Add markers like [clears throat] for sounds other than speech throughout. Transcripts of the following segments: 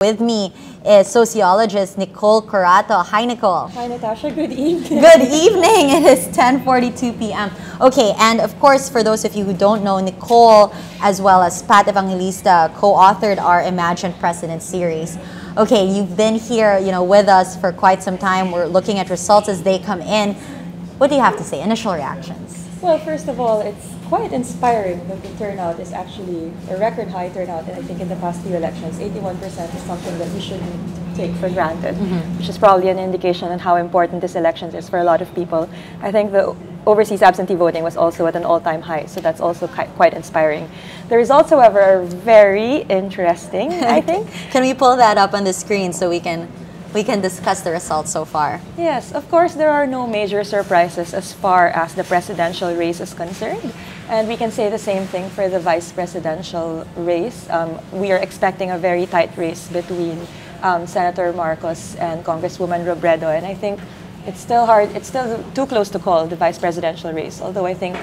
With me is sociologist Nicole Curato. Hi, Nicole. Hi, Natasha. Good evening. Good evening. It is 10:42 p.m. Okay, and of course, for those of you who don't know, Nicole, as well as Pat Evangelista, co-authored our Imagine President series. Okay, you've been here, you know, with us for quite some time. We're looking at results as they come in. What do you have to say? Initial reactions. Well, first of all, it's quite inspiring that the turnout is actually a record high turnout. And I think in the past few elections, 81% is something that we shouldn't take for granted, Mm-hmm. which is probably an indication on how important this election is for a lot of people. I think the overseas absentee voting was also at an all-time high, so that's also qui- quite inspiring. The results, however, are very interesting, [laughs] I think. Can we pull that up on the screen so we can we can discuss the results so far? Yes, of course, there are no major surprises as far as the presidential race is concerned. And we can say the same thing for the vice presidential race. Um, we are expecting a very tight race between um, Senator Marcos and Congresswoman Robredo. And I think it's still hard, it's still too close to call the vice presidential race. Although I think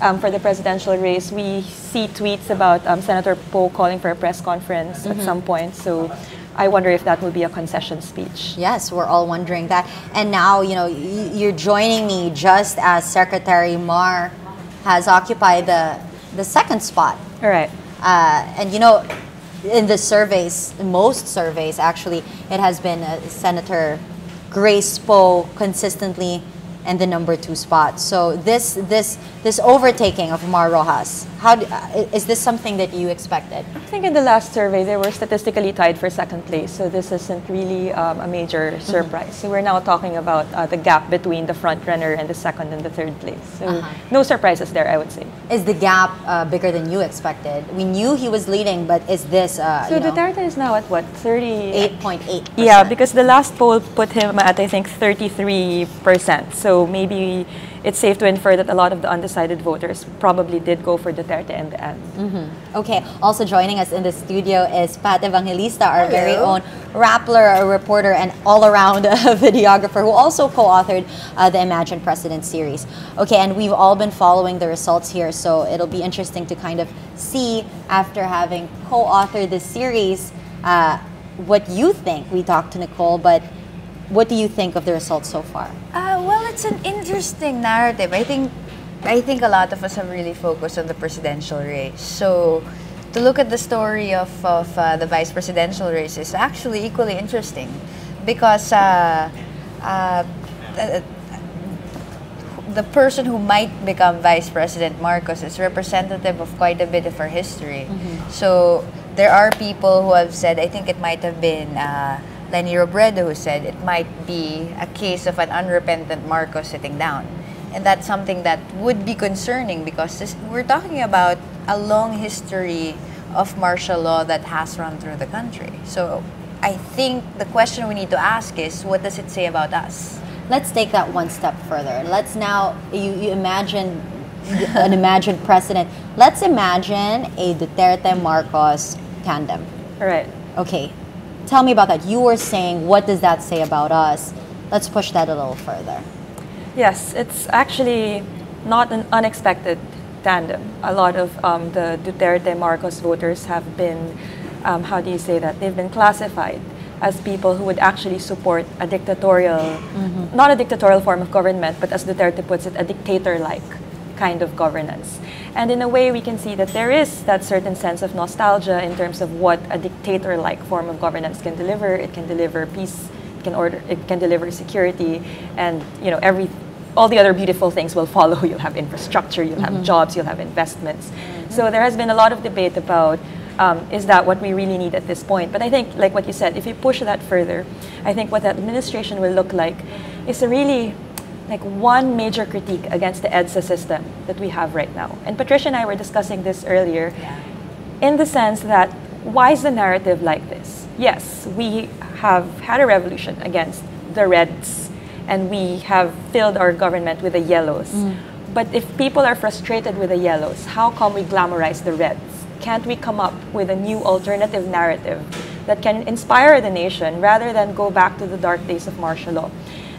um, for the presidential race, we see tweets about um, Senator Poe calling for a press conference at some point. So I wonder if that will be a concession speech. Yes, we're all wondering that. And now, you know, you're joining me just as Secretary Mar has occupied the the second spot. All right. Uh, and you know, in the surveys, most surveys actually, it has been uh, Senator Grace Poe consistently and the number two spot. So this this this overtaking of Mar Roxas, how do, uh, is this something that you expected? I think in the last survey they were statistically tied for second place, so this isn't really um, a major surprise. So we're now talking about uh, the gap between the front runner and the second and the third place. So Uh-huh. no surprises there, I would say. Is the gap uh, bigger than you expected? We knew he was leading, but is this uh, So you know, Duterte is now at what 30? eight point eight? Yeah, because the last poll put him at I think 33 percent. So maybe it's safe to infer that a lot of the undecided voters probably did go for Duterte in the end. Okay, also joining us in the studio is Pat Evangelista, our very own Rappler, a reporter, and all around [laughs] videographer who also co authored uh, the Imagine President series. Okay, and we've all been following the results here, so it'll be interesting to kind of see after having co authored this series uh, what you think. We talked to Nicole, but what do you think of the results so far? Uh, well, it's an interesting narrative. I think, I think a lot of us have really focused on the presidential race. So, to look at the story of, of uh, the vice presidential race is actually equally interesting, because uh, uh, the, the person who might become vice president Marcos is representative of quite a bit of our history. So there are people who have said, I think it might have been uh, Leni Robredo who said it might be a case of an unrepentant Marcos sitting down. And that's something that would be concerning because this, we're talking about a long history of martial law that has run through the country. So I think the question we need to ask is, what does it say about us? Let's take that one step further. Let's now, you, you imagine an imagined precedent. Let's imagine a Duterte Marcos tandem. All right. Okay, tell me about that. You were saying, what does that say about us? Let's push that a little further. Yes, it's actually not an unexpected tandem. A lot of um, the Duterte Marcos voters have been, um, how do you say that? They've been classified as people who would actually support a dictatorial, not a dictatorial form of government, but as Duterte puts it, a dictator like kind of governance. And in a way, we can see that there is that certain sense of nostalgia in terms of what a dictator like form of governance can deliver. It can deliver peace, it can, order, it can deliver security, and you know, every, all the other beautiful things will follow. [laughs] You'll have infrastructure, you'll have jobs, you'll have investments. So there has been a lot of debate about um, is that what we really need at this point? But I think, like what you said, if you push that further, I think what the administration will look like is a really like one major critique against the EDSA system that we have right now. And Patricia and I were discussing this earlier in the sense that why is the narrative like this? Yes, we have had a revolution against the Reds and we have filled our government with the yellows. Mm. But if people are frustrated with the yellows, how come we glamorize the Reds? Can't we come up with a new alternative narrative that can inspire the nation rather than go back to the dark days of martial law?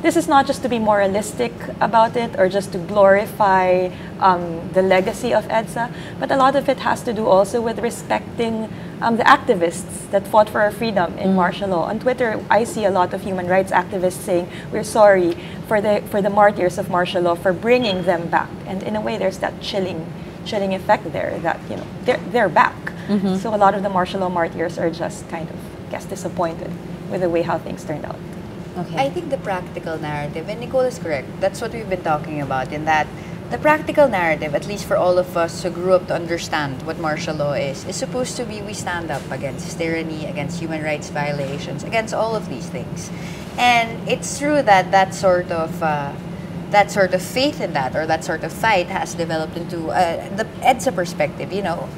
This is not just to be moralistic about it or just to glorify um, the legacy of EDSA, but a lot of it has to do also with respecting um, the activists that fought for our freedom in Mm. martial law. On Twitter, I see a lot of human rights activists saying, we're sorry for the, for the martyrs of martial law for bringing them back. And in a way, there's that chilling, chilling effect there that, you know, they're, they're back. Mm-hmm. So a lot of the martial law martyrs are just kind of, I guess, disappointed with the way how things turned out. Okay. I think the practical narrative, and Nicole is correct, that's what we've been talking about, in that the practical narrative, at least for all of us who grew up to understand what martial law is, is supposed to be we stand up against tyranny, against human rights violations, against all of these things. And it's true that that sort of uh, that sort of faith in that or that sort of fight has developed into uh, the EDSA perspective. You know,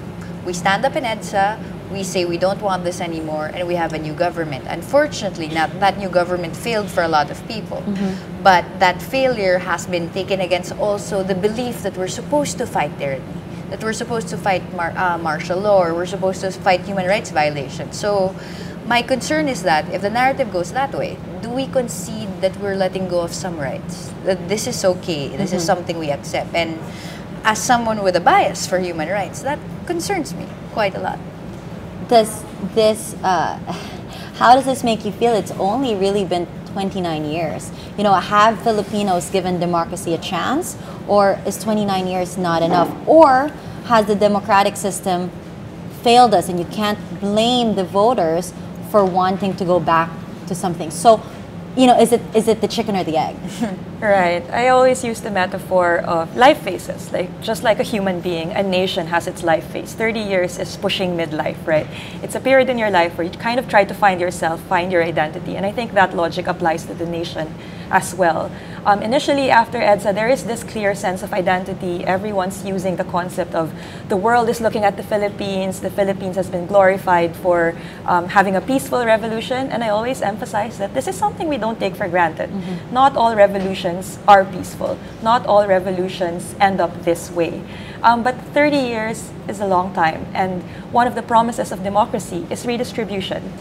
we stand up in EDSA, we say we don't want this anymore, and we have a new government. Unfortunately, mm-hmm. not, that new government failed for a lot of people. Mm-hmm. But that failure has been taken against also the belief that we're supposed to fight tyranny, that we're supposed to fight mar- uh, martial law, or we're supposed to fight human rights violations. So, my concern is that if the narrative goes that way, do we concede that we're letting go of some rights? That this is okay, this is mm-hmm. something we accept. And as someone with a bias for human rights, that concerns me quite a lot. does this uh, [laughs] how does this make you feel? It's only really been 29 years. You know have filipinos given democracy a chance or is 29 years not enough? Or has the democratic system failed us and you can't blame the voters for wanting to go back to something? So you know is it is it the chicken or the egg [laughs] Right. I always use the metaphor of life phases. Like just like a human being, a nation has its life phase. 30 years is pushing midlife, right? It's a period in your life where you kind of try to find yourself, find your identity. And I think that logic applies to the nation as well. Um, initially, after EDSA, there is this clear sense of identity. Everyone's using the concept of the world is looking at the Philippines. The Philippines has been glorified for um, having a peaceful revolution. And I always emphasize that this is something we don't take for granted. Not all revolutions are peaceful. Not all revolutions end up this way. Um, but 30 years is a long time. And one of the promises of democracy is redistribution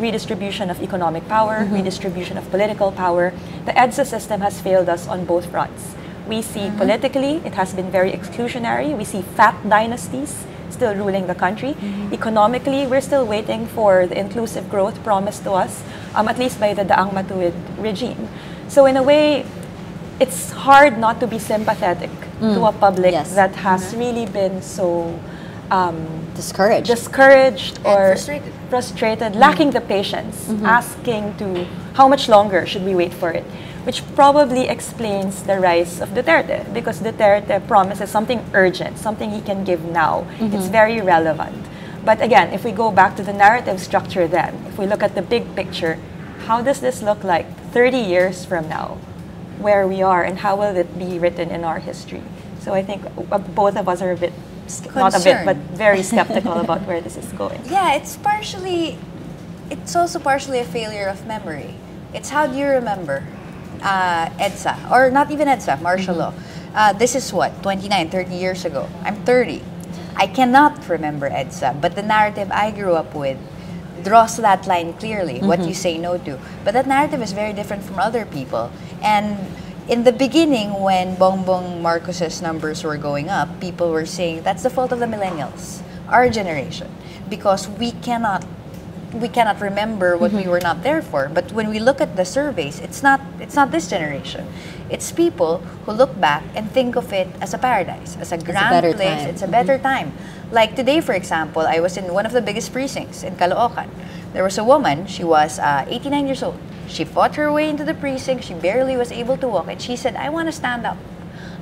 redistribution of economic power, redistribution of political power. The EDSA system has failed us on both fronts. We see politically, it has been very exclusionary. We see fat dynasties still ruling the country. Economically, we're still waiting for the inclusive growth promised to us, um, at least by the Daang Matuwid regime. So, in a way, it's hard not to be sympathetic to mm. a public Yes. that has mm-hmm. really been so um, discouraged discouraged And or frustrated. frustrated, mm. lacking the patience, mm-hmm. asking to how much longer should we wait for it, which probably explains the rise of Duterte because Duterte promises something urgent, something he can give now. It's mm-hmm. very relevant. But again, if we go back to the narrative structure then, if we look at the big picture, how does this look like 30 years from now? Where we are and how will it be written in our history? So I think uh, both of us are a bit, not a bit, but very [laughs] skeptical about where this is going. Yeah, it's partially, it's also partially a failure of memory. It's how do you remember uh, EDSA, or not even EDSA, martial law. Uh, this is what, 29, 30 years ago. I'm 30. I cannot remember EDSA, but the narrative I grew up with draws that line clearly, what mm-hmm. you say no to. But that narrative is very different from other people. And in the beginning, when Bongbong Marcos's numbers were going up, people were saying that's the fault of the millennials, our generation, because we cannot we cannot remember what we mm-hmm. were not there for. But when we look at the surveys, it's not it's not this generation. It's people who look back and think of it as a paradise, as a grand better place. time. It's a better time. Like today, for example, I was in one of the biggest precincts in Caloocan. There was a woman. She was uh, 89 years old. She fought her way into the precinct. She barely was able to walk, and she said, "I want to stand up.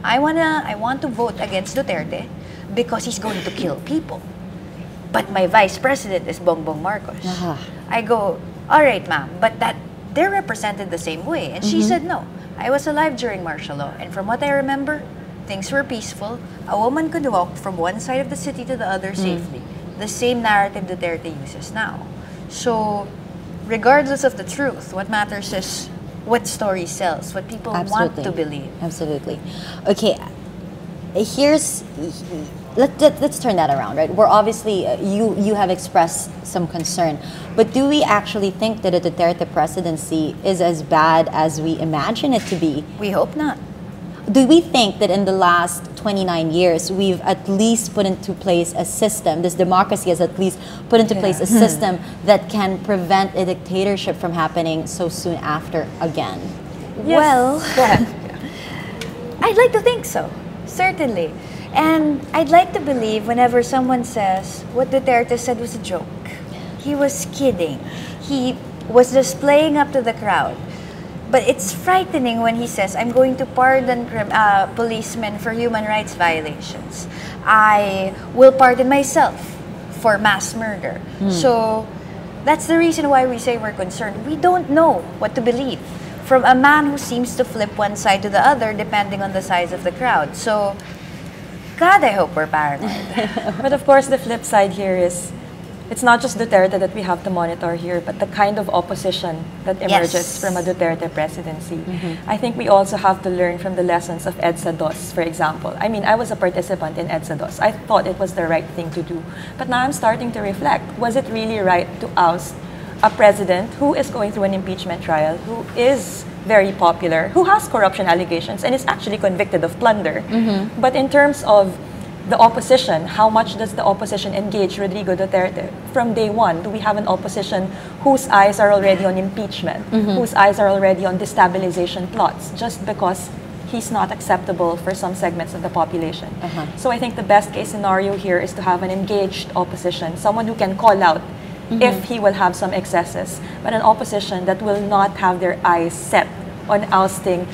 I wanna. I want to vote against Duterte because he's going to kill people." but my vice president is Bongbong Marcos. Ah. I go, all right, ma'am, but that they're represented the same way. And she said, no, I was alive during martial law, and from what I remember, things were peaceful. A woman could walk from one side of the city to the other mm. safely. The same narrative Duterte uses now. So, regardless of the truth, what matters is what story sells, what people want to believe. Absolutely. Okay, here's let, let, us turn that around, right? We're obviously uh, you you have expressed some concern, but do we actually think that a Duterte presidency is as bad as we imagine it to be? We hope not. do we think that in the last 29 years we've at least put into place a system this democracy has at least put into place a system that can prevent a dictatorship from happening so soon after again Yes. Well, Go ahead. [laughs] I'd like to think so, certainly. And I'd like to believe whenever someone says what Duterte said was a joke, he was kidding, he was just playing up to the crowd. But it's frightening when he says, I'm going to pardon uh, policemen for human rights violations. I will pardon myself for mass murder. So that's the reason why we say we're concerned. We don't know what to believe from a man who seems to flip one side to the other depending on the size of the crowd. So, God, I hope we're paranoid. [laughs] But of course, the flip side here is it's not just Duterte that we have to monitor here, but the kind of opposition that emerges Yes. from a Duterte presidency. Mm-hmm. I think we also have to learn from the lessons of EDSA DOS, for example. I mean, I was a participant in EDSA DOS. I thought it was the right thing to do. But now I'm starting to reflect was it really right to oust a president who is going through an impeachment trial, who is very popular, who has corruption allegations, and is actually convicted of plunder? Mm-hmm. But in terms of the opposition, how much does the opposition engage Rodrigo Duterte? From day one, do we have an opposition whose eyes are already on impeachment, mm-hmm. whose eyes are already on destabilization plots, just because he's not acceptable for some segments of the population? Uh-huh. So I think the best case scenario here is to have an engaged opposition, someone who can call out if he will have some excesses, but an opposition that will not have their eyes set on ousting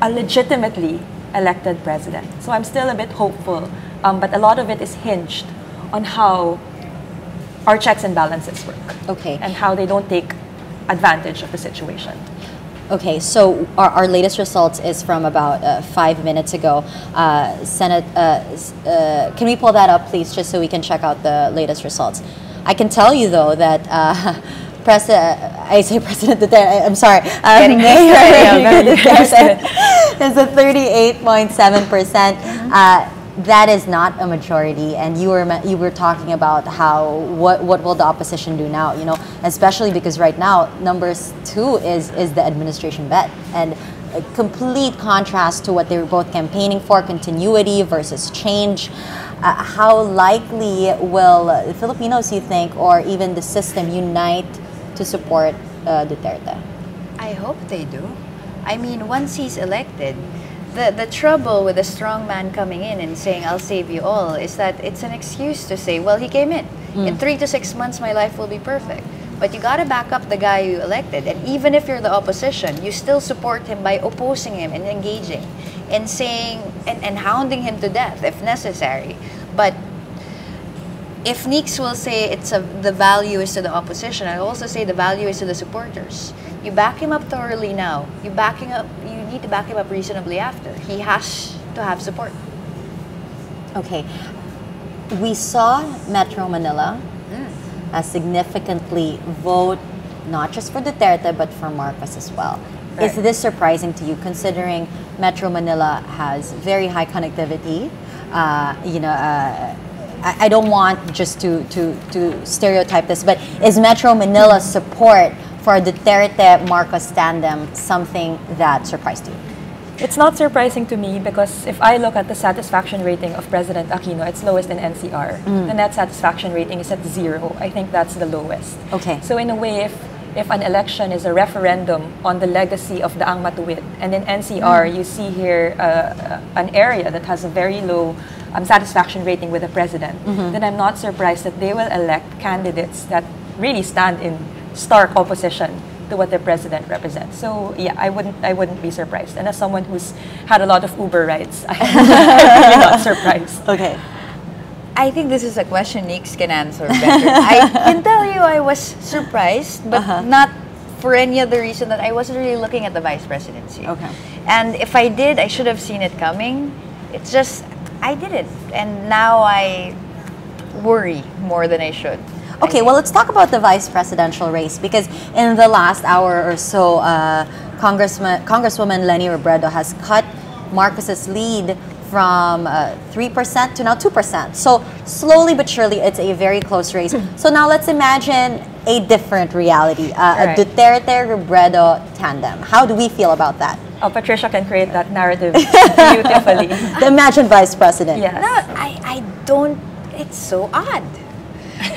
a legitimately elected president. So I'm still a bit hopeful, um, but a lot of it is hinged on how our checks and balances work okay and how they don't take advantage of the situation. Okay, so our, our latest results is from about uh, five minutes ago. Uh, Senate, uh, uh, can we pull that up, please, just so we can check out the latest results? I can tell you though that uh, [laughs] President, I say President Duterte, I'm sorry, uh, Getting Mayor Duterte [laughs] is a 38.7 percent. Uh, that is not a majority, and you were you were talking about how what what will the opposition do now? You know, especially because right now numbers two is is the administration bet, and a complete contrast to what they were both campaigning for: continuity versus change. Uh, how likely will the Filipinos, you think, or even the system unite to support uh, Duterte? I hope they do. I mean, once he's elected, the, the trouble with a strong man coming in and saying, I'll save you all, is that it's an excuse to say, well, he came in. In three to six months, my life will be perfect. But you gotta back up the guy you elected. And even if you're the opposition, you still support him by opposing him and engaging and saying, and, and hounding him to death if necessary. But if Nix will say it's a the value is to the opposition, I also say the value is to the supporters. You back him up thoroughly now. You backing up. You need to back him up reasonably after. He has to have support. Okay. We saw Metro Manila uh, significantly vote not just for Duterte but for Marcos as well. Is this surprising to you considering Metro Manila has very high connectivity? Uh, you know, uh, I, I don't want just to, to, to stereotype this, but is Metro Manila's support for the Duterte Marcos tandem something that surprised you? It's not surprising to me because if I look at the satisfaction rating of President Aquino, it's lowest in NCR. The net satisfaction rating is at zero. I think that's the lowest. Okay. So in a way, if if an election is a referendum on the legacy of the Ang Matuwid, and in NCR you see here uh, uh, an area that has a very low um, satisfaction rating with the president, then I'm not surprised that they will elect candidates that really stand in stark opposition to what the president represents. So yeah, I wouldn't I wouldn't be surprised. And as someone who's had a lot of Uber rides, [laughs] I'm really not surprised. Okay. I think this is a question Nix can answer better. I can [laughs] tell you I was surprised, but not for any other reason that I wasn't really looking at the vice presidency. Okay. And if I did, I should have seen it coming. It's just I didn't, and now I worry more than I should. I Okay, well, let's talk about the vice presidential race because in the last hour or so, uh, Congressman, Congresswoman Leni Robredo has cut Marcos's lead from uh, 3% to now 2%. So slowly but surely, it's a very close race. [laughs] so now let's imagine a different reality, uh, Right. a Duterte-Robredo tandem. How do we feel about that? uh, Patricia can create that narrative [laughs] beautifully. The imagined vice president. Yes. No, I, I don't. It's so odd.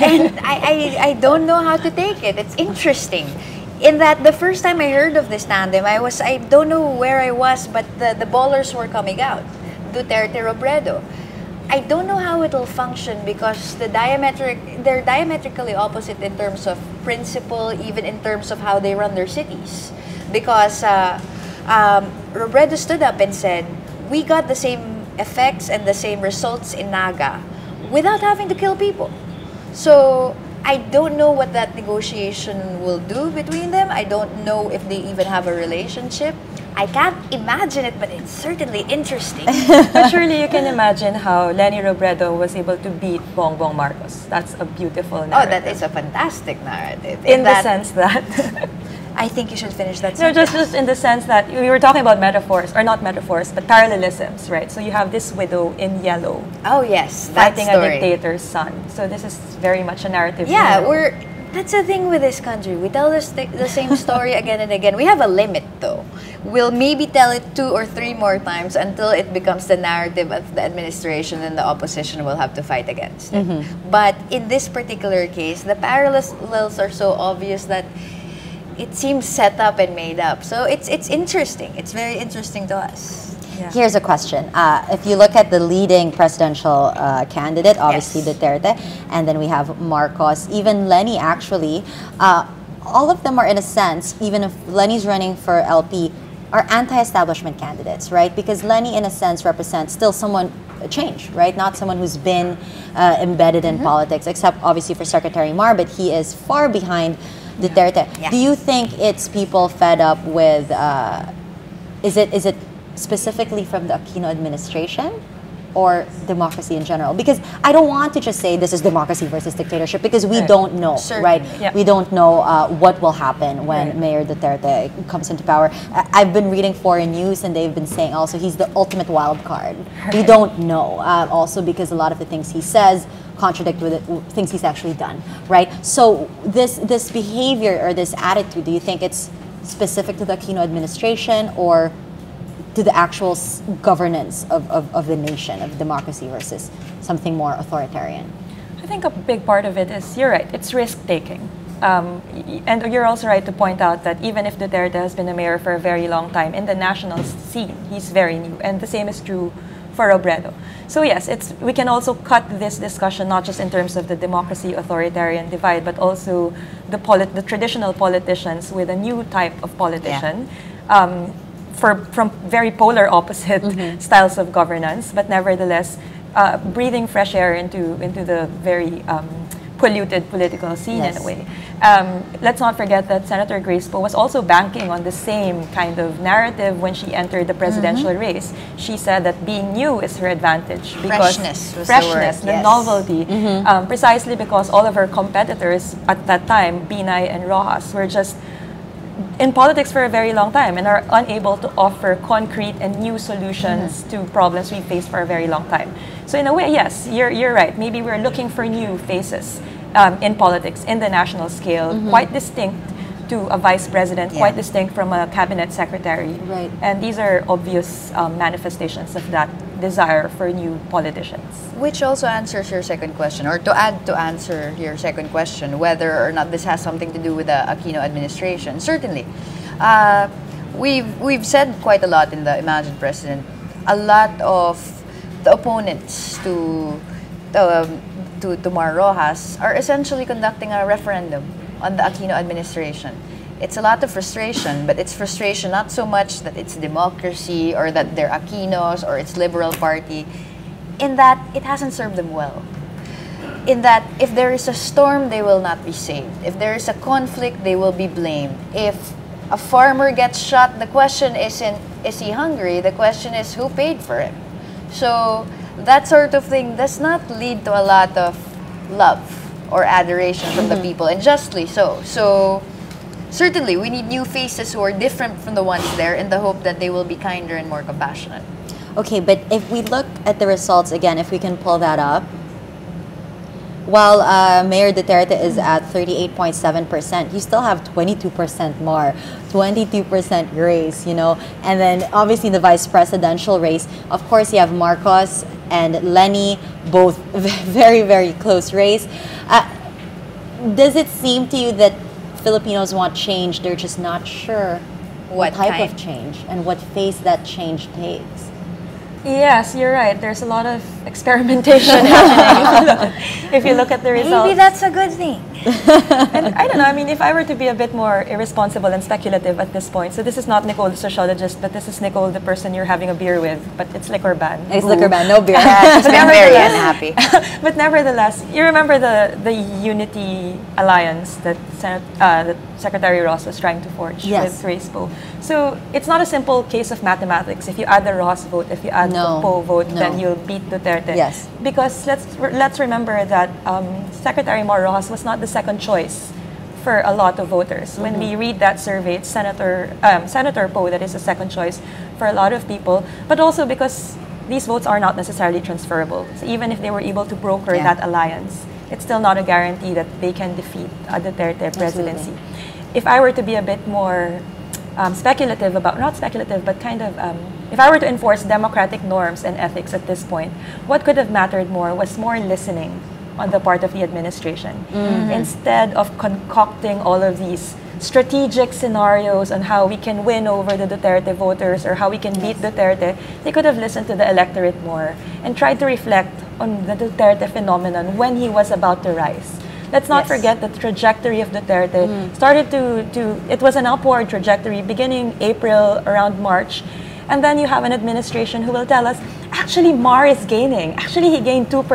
and [laughs] I, I, I don't know how to take it. It's interesting. In that the first time I heard of this tandem, I was I don't know where I was, but the, the ballers were coming out. Duterte Robredo. I don't know how it'll function because the diametric they're diametrically opposite in terms of principle, even in terms of how they run their cities. Because uh, um, Robredo stood up and said, "We got the same effects and the same results in Naga without having to kill people." So I don't know what that negotiation will do between them. I don't know if they even have a relationship. I can't imagine it, but it's certainly interesting. [laughs] but surely you can imagine how Leni Robredo was able to beat Bongbong Marcos. That's a beautiful oh, narrative. oh, that is a fantastic narrative. in the that, sense that [laughs] I think you should finish that. [laughs] no, just just in the sense that we were talking about metaphors or not metaphors, but parallelisms, right? So you have this widow in yellow Oh yes, fighting story. a dictator's son. So this is very much a narrative. Yeah, we're. That's the thing with this country. We tell the, the same story [laughs] again and again. We have a limit, though. We'll maybe tell it two or three more times until it becomes the narrative of the administration and the opposition will have to fight against it. Mm-hmm. But in this particular case, the parallels are so obvious that it seems set up and made up. So it's it's interesting. It's very interesting to us. Yeah. Here's a question. Uh, if you look at the leading presidential uh, candidate, obviously Yes. Duterte, and then we have Marcos, even Leni actually, uh, all of them are in a sense, even if Leni's running for LP, are anti-establishment candidates, right? Because Leni, in a sense, represents still someone a change, right? Not someone who's been uh, embedded in politics, except obviously for Secretary Mar, but he is far behind Duterte. Yeah. Do you think it's people fed up with? Uh, is it is it specifically from the Aquino administration or democracy in general? Because I don't want to just say this is democracy versus dictatorship because we Right. don't know, Certainly. right? Yeah. We don't know uh, what will happen when Right. Mayor Duterte comes into power. I- I've been reading foreign news and they've been saying also he's the ultimate wild card. We don't know. Uh, also because a lot of the things he says contradict with it, things he's actually done, right? So this this behavior or this attitude, do you think it's specific to the Aquino administration or to the actual s- governance of, of, of the nation, of democracy versus something more authoritarian? I think a big part of it is you're right. It's risk taking. Um, and you're also right to point out that even if Duterte has been a mayor for a very long time, in the national scene, he's very new. And the same is true for Robredo. So yes, it's we can also cut this discussion not just in terms of the democracy authoritarian divide, but also the polit- the traditional politicians with a new type of politician. Um, for, from very polar opposite styles of governance, but nevertheless uh, breathing fresh air into, into the very um, polluted political scene in a way. Um, let's not forget that Senator Grace Poe was also banking on the same kind of narrative when she entered the presidential race. She said that being new is her advantage because Freshness was the freshness, word, the yes. novelty, um, precisely because all of her competitors at that time, Binay and Roxas, were just in politics for a very long time and are unable to offer concrete and new solutions to problems we faced for a very long time. So in a way, yes, you're, you're right. Maybe we're looking for new faces um, in politics in the national scale, quite distinct to a vice president, Yeah. quite distinct from a cabinet secretary. Right. And these are obvious um, manifestations of that desire for new politicians. Which also answers your second question, or to add to answer your second question, whether or not this has something to do with the Aquino administration. Certainly. Uh, we've, we've said quite a lot in the Imagine President. A lot of the opponents to, um, to, to Mar Roxas are essentially conducting a referendum on the Aquino administration. It's a lot of frustration, but it's frustration not so much that it's democracy or that they're Aquinos or it's Liberal Party, in that it hasn't served them well. In that if there is a storm, they will not be saved. If there is a conflict, they will be blamed. If a farmer gets shot, the question isn't is he hungry? The question is who paid for him. So that sort of thing does not lead to a lot of love or adoration from the mm-hmm. people, and justly so. So certainly we need new faces who are different from the ones there in the hope that they will be kinder and more compassionate. Okay, but if we look at the results again, if we can pull that up, while uh, Mayor Duterte is at 38.7%, you still have 22% more, 22% race, you know. And then obviously the vice presidential race, of course, you have Marcos and Leni, both [laughs] very, very close race. Uh, does it seem to you that Filipinos want change, they're just not sure what, What type kind? of change and what face that change takes? Yes, you're right. There's a lot of experimentation [laughs] happening [laughs] if you look at the results. Maybe that's a good thing. [laughs] And I don't know. I mean, if I were to be a bit more irresponsible and speculative at this point, so this is not Nicole, the sociologist, but this is Nicole, the person you're having a beer with, but it's liquor ban. It's liquor ban, no beer. He's been very unhappy. but nevertheless, you remember the the Unity Alliance that uh, that Secretary Ross was trying to forge Yes. with Grace Poe. So it's not a simple case of mathematics. If you add the Ross vote, if you add No, the Poe vote, no. then you'll beat Duterte. Yes. Because let's let's remember that um, Secretary Mar Roxas was not the second choice for a lot of voters. When we read that survey, it's Senator um, Senator Poe that is the second choice for a lot of people, but also because these votes are not necessarily transferable. So even if they were able to broker Yeah. that alliance, it's still not a guarantee that they can defeat a Duterte presidency. If I were to be a bit more um, speculative about, not speculative, but kind of, um, if I were to enforce democratic norms and ethics at this point, what could have mattered more was more listening on the part of the administration. Instead of concocting all of these strategic scenarios on how we can win over the Duterte voters or how we can beat Duterte, they could have listened to the electorate more and tried to reflect on the Duterte phenomenon when he was about to rise. Let's not Yes. forget the trajectory of Duterte mm. started to, to, it was an upward trajectory beginning April, around March. And then you have an administration who will tell us, actually, Mar is gaining. Actually, he gained 2%.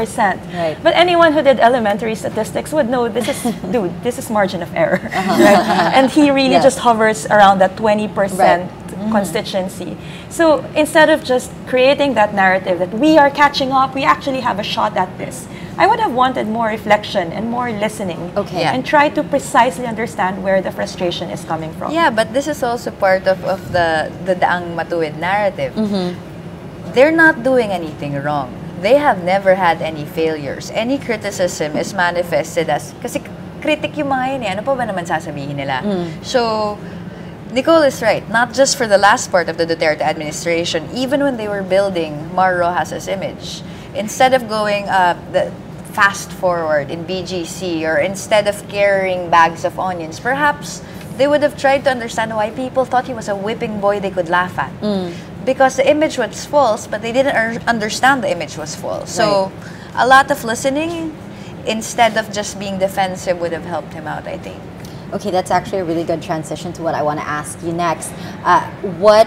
Right. But anyone who did elementary statistics would know this is, [laughs] dude, this is margin of error. Uh-huh. [laughs] Right? And he really Yes. just hovers around that 20% Right. Mm. constituency. So instead of just creating that narrative that we are catching up, we actually have a shot at this, I would have wanted more reflection and more listening. Okay. Yeah. And try to precisely understand where the frustration is coming from. Yeah, but this is also part of, of the, the Daang Matuwid narrative. They're not doing anything wrong. They have never had any failures. Any criticism is manifested as, kasi critic yung mga yun eh, ano pa ba naman sasabihin nila? So, Nicole is right. Not just for the last part of the Duterte administration, even when they were building Mar Roxas's image, instead of going uh, the fast forward in BGC or instead of carrying bags of onions, perhaps they would have tried to understand why people thought he was a whipping boy they could laugh at. Because the image was false, but they didn't un- understand the image was false. So, a lot of listening instead of just being defensive would have helped him out, I think. Okay, that's actually a really good transition to what I want to ask you next. Uh, what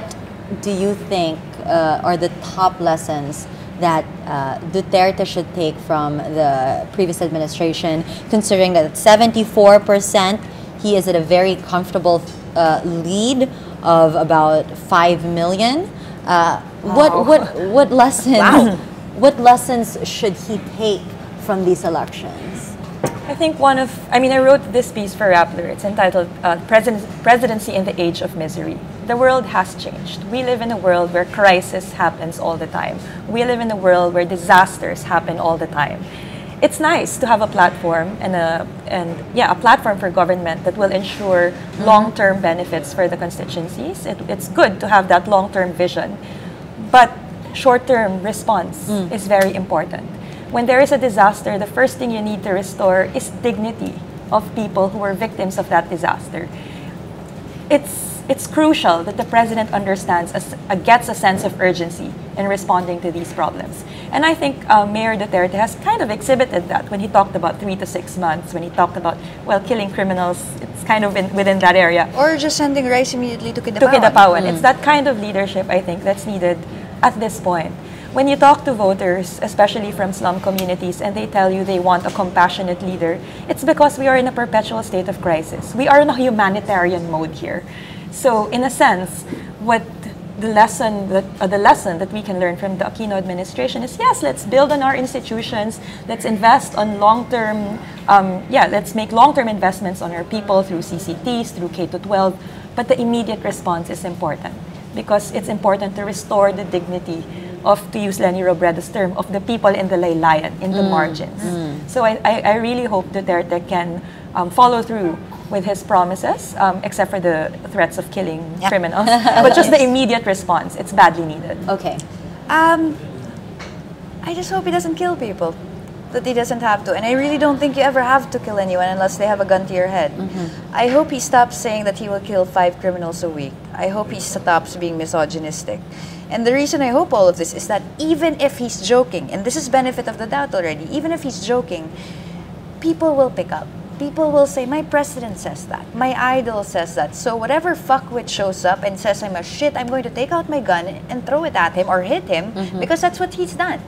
do you think uh, are the top lessons that uh, Duterte should take from the previous administration, considering that 74% he is at a very comfortable uh, lead of about 5 million? Uh, what, what, what lessons [laughs] what lessons should he take from these elections? I think one of, I mean, I wrote this piece for Rappler. It's entitled uh, Presidency in the Age of Misery. The world has changed. We live in a world where crisis happens all the time. We live in a world where disasters happen all the time. It's nice to have a platform and a and yeah a platform for government that will ensure long-term benefits for the constituencies. It, it's good to have that long-term vision, but short-term response is very important. When there is a disaster, the first thing you need to restore is dignity of people who were victims of that disaster. It's it's crucial that the president understands, as- uh, gets a sense of urgency in responding to these problems. And I think uh, Mayor Duterte has kind of exhibited that when he talked about three to six months, when he talked about, well, killing criminals, it's kind of in, within that area Or just sending rice immediately to Kidapawan. to Kidapawan. It's that kind of leadership, I think, that's needed at this point. When you talk to voters, especially from slum communities, and they tell you they want a compassionate leader, it's because we are in a perpetual state of crisis. We are in a humanitarian mode here. So, in a sense, what the lesson that uh, the lesson that we can learn from the Aquino administration is yes, let's build on our institutions, let's invest on long-term, um, yeah, let's make long-term investments on our people through CCTs, through K to 12. But the immediate response is important because it's important to restore the dignity of, to use Leni Robredo's term, of the people in the laylayan, in the margins. So I, I, I really hope Duterte can um, follow through with his promises, um, except for the threats of killing Yeah. criminals. [laughs] but just the immediate response, it's badly needed. Okay. Um, I just hope he doesn't kill people. That he doesn't have to. And I really don't think you ever have to kill anyone unless they have a gun to your head. I hope he stops saying that he will kill five criminals a week. I hope he stops being misogynistic. And the reason I hope all of this is that even if he's joking, and this is benefit of the doubt already, even if he's joking, people will pick up. People will say, My president says that. My idol says that. So whatever fuckwit shows up and says I'm a shit, I'm going to take out my gun and throw it at him or hit him mm-hmm. because that's what he's done.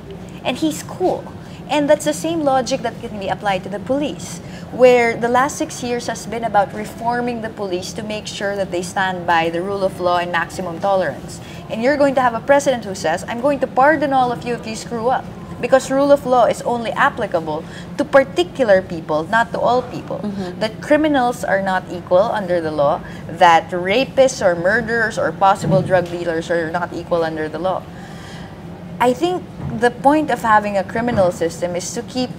And he's cool. And that's the same logic that can be applied to the police, where the last six years has been about reforming the police to make sure that they stand by the rule of law and maximum tolerance. And you're going to have a president who says, I'm going to pardon all of you if you screw up because rule of law is only applicable to particular people, not to all people. Mm-hmm. That criminals are not equal under the law, that rapists or murderers or possible drug dealers are not equal under the law. I think the point of having a criminal system is to keep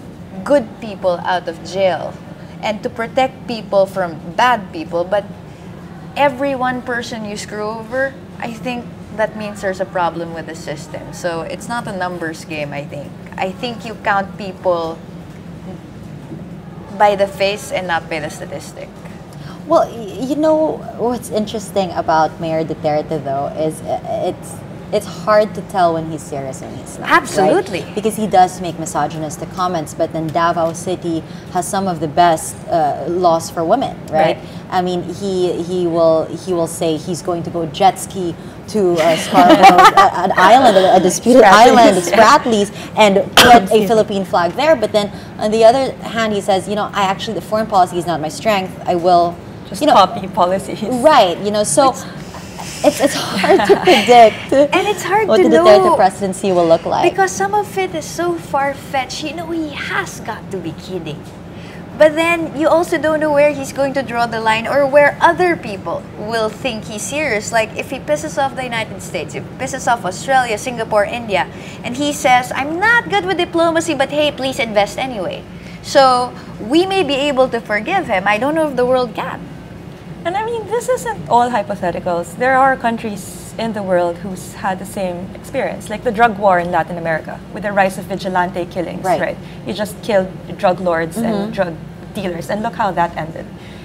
good people out of jail and to protect people from bad people, but every one person you screw over, I think that means there's a problem with the system. So it's not a numbers game, I think. I think you count people by the face and not by the statistic. Well, you know what's interesting about Mayor Duterte though is uh, it's it's hard to tell when he's serious and he's not. right? Absolutely. Because he does make misogynistic comments, but then Davao City has some of the best uh, laws for women, right? Right. I mean, he he will he will say he's going to go jet ski to uh, Scarborough, [laughs] an island, a, a disputed island, [laughs] Spratlys, and put a Philippine flag there. But then on the other hand, he says, you know, I actually the foreign policy is not my strength. I will, Just you know, copy policies. right? You know, so. It's, it's it's hard to [laughs] predict And it's hard what to the Duterte know. presidency will look like. Because some of it is so far fetched, you know, he has got to be kidding. But then you also don't know where he's going to draw the line or where other people will think he's serious. Like if he pisses off the United States, if he pisses off Australia, Singapore, India, and he says, I'm not good with diplomacy, but hey, please invest anyway. So we may be able to forgive him. I don't know if the world can. And I mean, this isn't all hypotheticals. There are countries in the world who's had the same experience, like the drug war in Latin America, with the rise of vigilante killings. Right. You just killed drug lords and drug dealers, and look how that ended.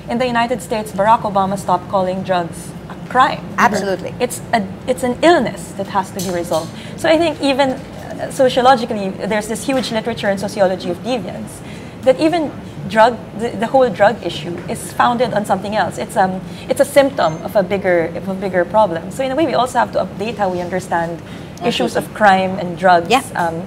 In the United States, Barack Obama stopped calling drugs a crime. Absolutely. It's a it's an illness that has to be resolved. So I think even uh, sociologically, there's this huge literature in sociology of deviance that even drug the, the whole drug issue is founded on something else. It's um it's a symptom of a bigger of a bigger problem. So in a way, we also have to update how we understand issues of crime and drugs. Yeah. Um,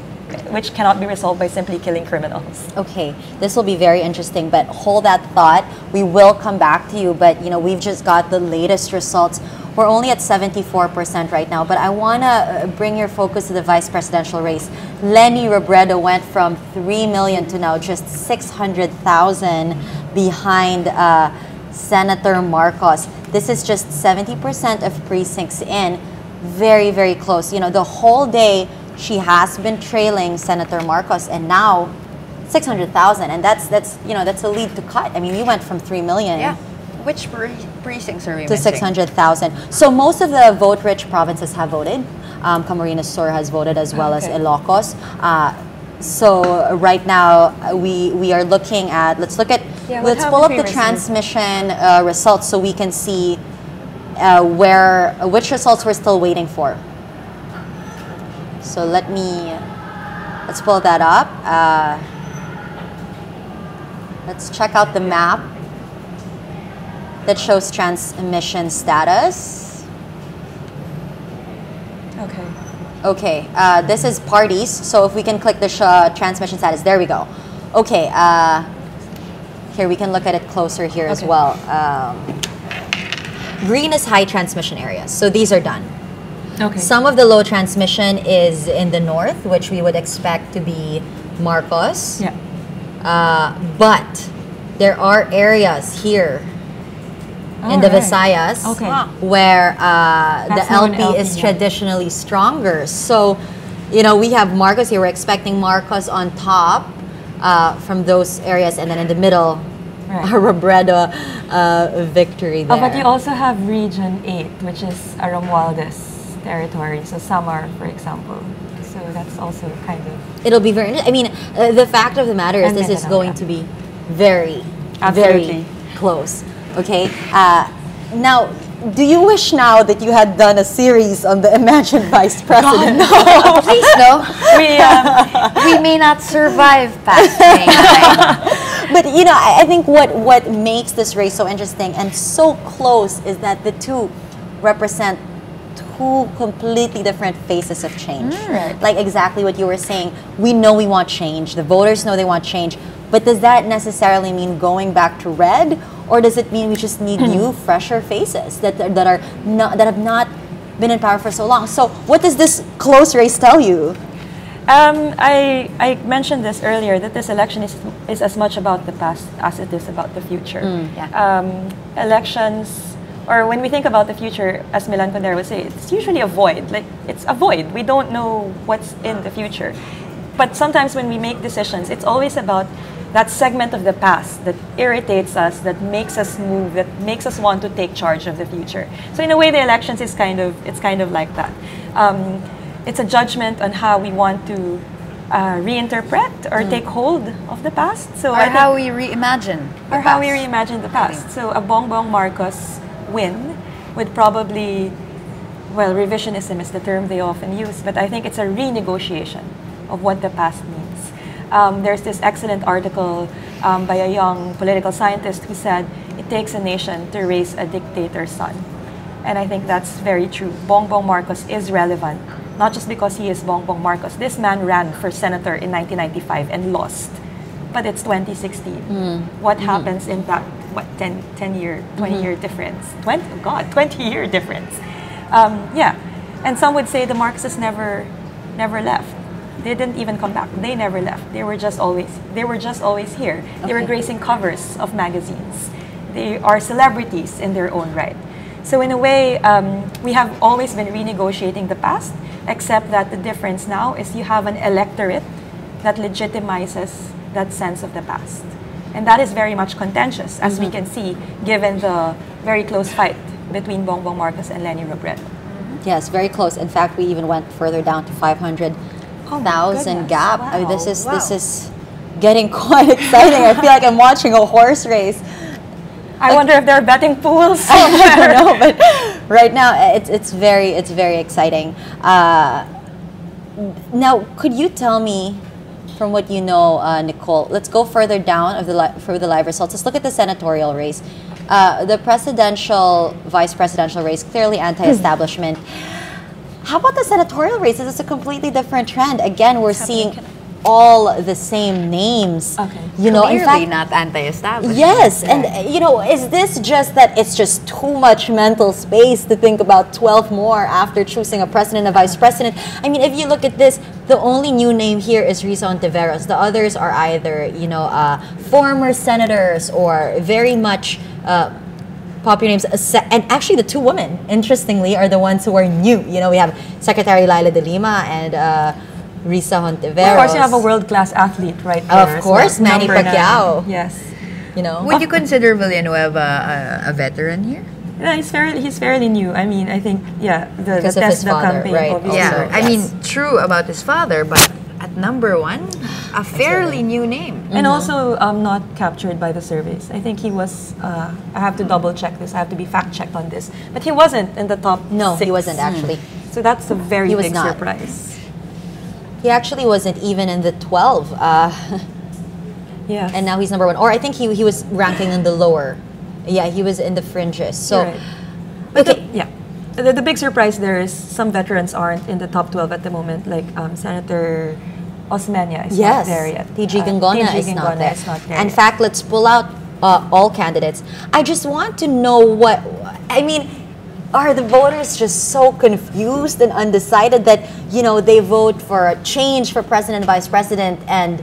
which cannot be resolved by simply killing criminals. Okay, this will be very interesting, but hold that thought. We will come back to you, but you know, we've just got the latest results. We're only at 74% right now, but I want to bring your focus to the vice presidential race. Leni Robredo went from 3 million to now just 600,000 behind uh, Senator Marcos. This is just 70% of precincts in. Very, very close. You know, the whole day she has been trailing Senator Marcos, and now 600,000 and that's that's you know that's a lead to cut. I mean, you went from 3 million Yeah. Which pre- precincts are we to 600,000. So most of the vote rich provinces have voted. Um, Camarines Sur has voted as well as Okay. Ilocos. Uh, so right now uh, we we are looking at let's look at Yeah, let's pull up the received? transmission uh, results so we can see uh, where which results we're still waiting for. So let me let's pull that up. Uh, let's check out the map that shows transmission status. Okay. Okay, uh, this is parties. So if we can click the sh- uh, transmission status, there we go. Okay, uh, here we can look at it closer here as well. Um, green is high transmission areas, so these are done. Okay. Some of the low transmission is in the north, which we would expect to be Marcos. yeah. Uh, but there are areas here in the Alright. Visayas Okay. where uh, the That's LP, is LP, yeah. traditionally stronger. So you know, we have Marcos here. We're expecting Marcos on top uh, from those areas, and then in the middle, Right. a Robredo uh, victory there. Oh, but you also have Region 8, which is a Romualdez territory, so Samar, for example. So that's also kind of It'll be very. I mean, uh, the fact of the matter is, And this is going yeah. to be very, Absolutely. very close. Okay. Uh, now, do you wish now that you had done a series on the [laughs] imagined vice president? no [laughs] Please no. we um, we may not survive past May [laughs] but you know, I, I think what what makes this race so interesting and so close is that the two represent two completely different faces of change. Right. Like exactly what you were saying. We know we want change. The voters know they want change. But does that necessarily mean going back to red, or does it mean we just need new, fresher faces that that are not that have not been in power for so long? So, what does this close race tell you? Um, I, I mentioned this earlier that this election is, is as much about the past as it is about the future. yeah. Um, elections, or when we think about the future, as Milan Kundera would say, it's usually a void. Like it's a void. We don't know what's in the future. But sometimes when we make decisions, it's always about that segment of the past that irritates us, that makes us move, that makes us want to take charge of the future. So in a way, the elections is kind of it's kind of like that. Um, it's a judgment on how we want to uh, reinterpret or take hold of the past. So Or I think- how we reimagine. the or how we reimagine the past. So a Bongbong Marcos win would probably, well, revisionism is the term they often use, but I think it's a renegotiation of what the past means. Um, there's this excellent article um, by a young political scientist who said it takes a nation to raise a dictator's son. And I think that's very true. Bongbong Marcos is relevant, not just because he is Bongbong Marcos. This man ran for senator in 1995 and lost. But it's 2016. What happens in that, what, 10, 10 year, 20 year difference? 20, oh God, [laughs] 20 year difference. Um, yeah. And some would say the Marcoses never, never left. They didn't even come back. They never left. They were just always, they were just always here. They were Okay. gracing covers of magazines. They are celebrities in their own right. So in a way, um, we have always been renegotiating the past, except that the difference now is you have an electorate that legitimizes that sense of the past. And that is very much contentious, as we can see, given the very close fight between Bongbong Marcos and Leni Robredo. Yes, very close. In fact, we even went further down to 500,000 goodness. gap. I mean, this Wow, is this is getting [laughs] quite exciting. I feel like I'm watching a horse race. I wonder if there are betting pools. [laughs] I don't know, but right now it's it's very it's very exciting. Uh, now, could you tell me, from what you know, uh, Nicole? Let's go further down of the through the live results. Let's look at the senatorial race. Uh, the presidential, vice presidential race, clearly anti-establishment. How about the senatorial races? It's a completely different trend. Again, we're seeing all the same names. Okay. You know, in Clearly fact, not anti-establishment. Yes, and you know, is this just that it's just too much mental space to think about 12 more after choosing a president and a vice president? I mean, if you look at this, the only new name here is Risa Hontiveros. The others are either, you know, uh, former senators or very much uh, popular names. Uh, And actually, the two women, interestingly, are the ones who are new. You know, we have Secretary Leila de Lima and uh, Risa Hontiveros. Of course, you have a world-class athlete right there. Of course, well. Manny Number nine. Pacquiao. Yes. You know, Would you consider Villanueva a, a veteran here? Yeah, he's fairly he's fairly new. I mean, I think yeah, the, Because the of his TESDA father, campaign right, obviously. Yeah, Also, I mean, true about his father, but at number one, a fairly new name. And also um, not captured by the surveys. I think he was. Uh, I have to double check this. I have to be fact checked on this. But he wasn't in the top. no, he wasn't actually. So that's a very He was big not. surprise. He actually wasn't even in the 12, uh, [laughs] Yeah. and now he's number one. Or I think he, he was ranking in the lower. Yeah, he was in the fringes. So, Right. But okay. the, yeah. The, the big surprise there is some veterans aren't in the top 12 at the moment, like um, Senator Osmeña is yes, not there yet. TG Uh, Guingona is not there. is not there In yet. fact, let's pull out uh, all candidates. I just want to know what, I mean, are the voters just so confused and undecided that, you know, they vote for a change for president and vice president and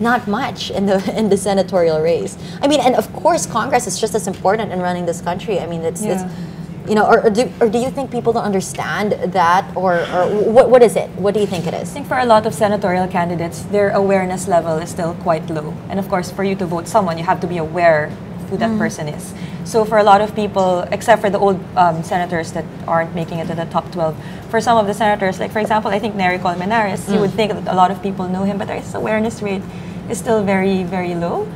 not much in the [laughs] in the senatorial race. I mean, and of course, Congress is just as important in running this country. I mean, it's, it's Yeah. You know, or, or, do, or do you think people don't understand that, or, or what, what is it? What do you think it is? I think for a lot of senatorial candidates, their awareness level is still quite low. And of course, for you to vote someone, you have to be aware who that person is. So for a lot of people, except for the old um, senators that aren't making it to the top 12, for some of the senators, like for example, I think Neri Colmenares, you would think that a lot of people know him, but his awareness rate is still very, very low.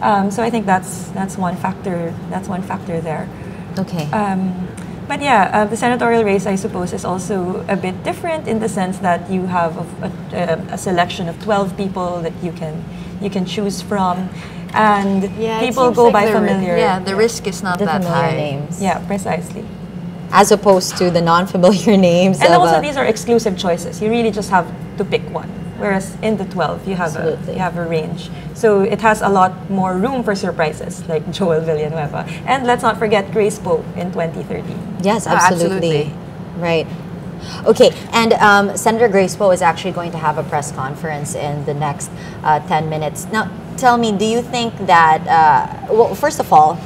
Um, so I think that's that's one factor. That's one factor there. Okay. Um, but yeah, uh, the senatorial race, I suppose, is also a bit different in the sense that you have a, a, a selection of 12 people that you can you can choose from, and Yeah, people go like by familiar. yeah, the risk is not the that familiar high. names. Yeah, precisely. As opposed to the non-familiar [laughs] names And of, also, uh, these are exclusive choices. You really just have to pick one. Whereas in the 12, you have a you have a range. So it has a lot more room for surprises, like [laughs] Joel Villanueva. And let's not forget Grace Poe in 2013. Yes, Oh, absolutely. absolutely. Right. Okay, and um, Senator Grace Poe is actually going to have a press conference in the next uh, 10 minutes. Now, tell me, do you think that, uh, well, first of all,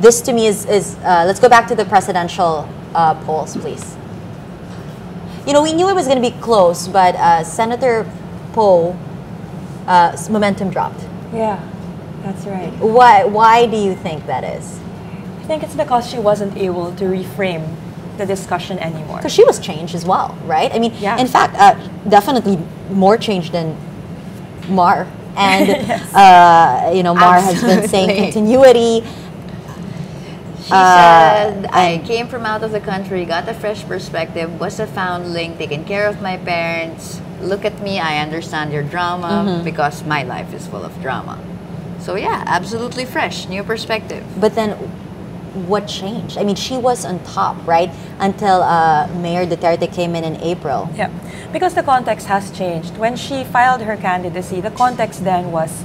this to me is, is uh, let's go back to the presidential uh, polls, please. You know, we knew it was going to be close, but uh, Senator Poe, uh, momentum dropped. Yeah, that's right. Why, why do you think that is? I think it's because she wasn't able to reframe the discussion anymore. Because she was changed as well, right? I mean, Yeah. in fact, uh, definitely more changed than Mar. And, [laughs] Yes. uh, you know, Mar has been saying continuity. She Uh, said, I and- came from out of the country, got a fresh perspective, was a foundling, taken care of my parents. Look at me, I understand your drama Mm-hmm. because my life is full of drama. So, yeah, absolutely fresh, new perspective. But then, what changed? I mean, she was on top, right? Until uh, Mayor Duterte came in in April. Yeah, because the context has changed. When she filed her candidacy, the context then was